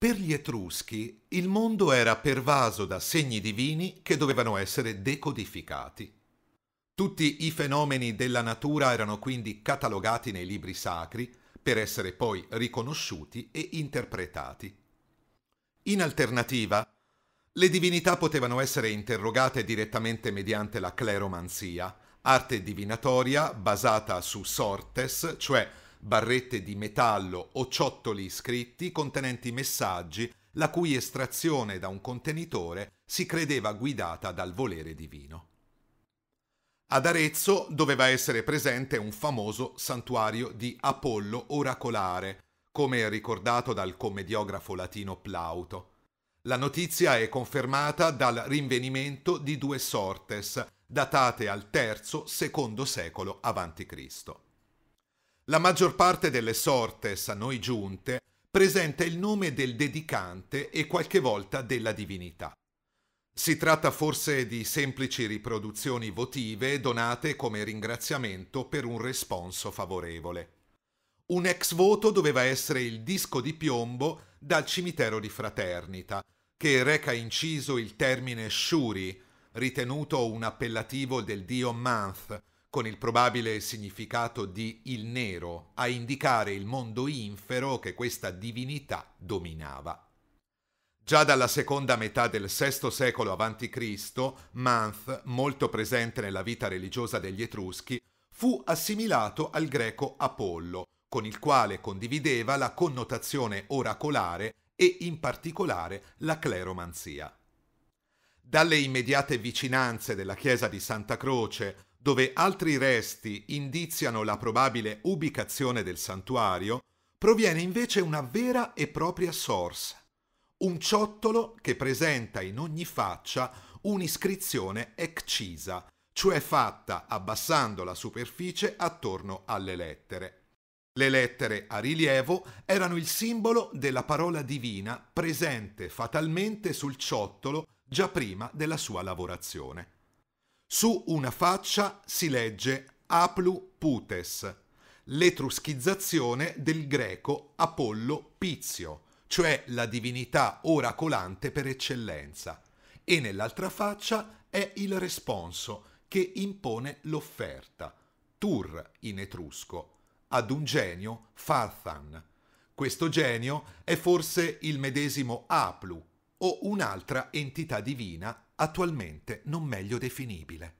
Per gli Etruschi il mondo era pervaso da segni divini che dovevano essere decodificati. Tutti i fenomeni della natura erano quindi catalogati nei libri sacri per essere poi riconosciuti e interpretati. In alternativa, le divinità potevano essere interrogate direttamente mediante la cleromanzia, arte divinatoria basata su sortes, cioè barrette di metallo o ciottoli scritti contenenti messaggi la cui estrazione da un contenitore si credeva guidata dal volere divino. Ad Arezzo doveva essere presente un famoso santuario di Apollo oracolare, come ricordato dal commediografo latino Plauto. La notizia è confermata dal rinvenimento di due sortes, datate al III-II secolo a.C. La maggior parte delle sortes a noi giunte presenta il nome del dedicante e qualche volta della divinità. Si tratta forse di semplici riproduzioni votive donate come ringraziamento per un responso favorevole. Un ex voto doveva essere il disco di piombo dal cimitero di Fraternita, che reca inciso il termine Shuri, ritenuto un appellativo del dio Manth, con il probabile significato di il nero, a indicare il mondo infero che questa divinità dominava. Già dalla seconda metà del VI secolo a.C., Manth, molto presente nella vita religiosa degli Etruschi, fu assimilato al greco Apollo, con il quale condivideva la connotazione oracolare e in particolare la cleromanzia. Dalle immediate vicinanze della chiesa di Santa Croce, dove altri resti indiziano la probabile ubicazione del santuario, proviene invece una vera e propria source, un ciottolo che presenta in ogni faccia un'iscrizione excisa, cioè fatta abbassando la superficie attorno alle lettere. Le lettere a rilievo erano il simbolo della parola divina presente fatalmente sul ciottolo già prima della sua lavorazione. Su una faccia si legge Aplu Putes, l'etruschizzazione del greco Apollo Pizio, cioè la divinità oracolante per eccellenza, e nell'altra faccia è il responso che impone l'offerta, tur in etrusco, ad un genio Farthan. Questo genio è forse il medesimo Aplu o un'altra entità divina attualmente non meglio definibile.